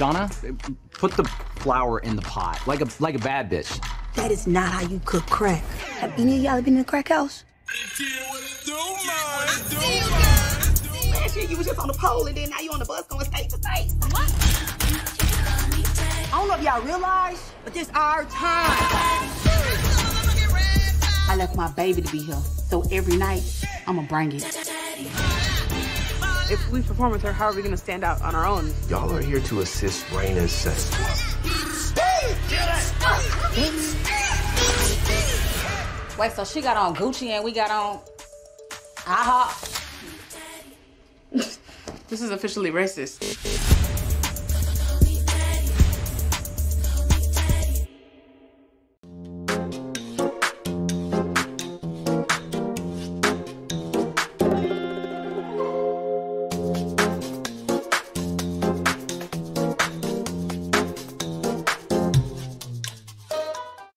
Shawna, put the flour in the pot like a like a bad bitch. That is not how you cook crack. Have any of y'all been in a crack house? Last year you was just on the pole and then now you on the bus going state to state. I don't know if y'all realize, but this our time. I left my baby to be here, so every night I'ma bring it. If we perform with her, how are we gonna stand out on our own? Y'all are here to assist Raina's session. Wait, so she got on Gucci and we got on aha. This is officially racist.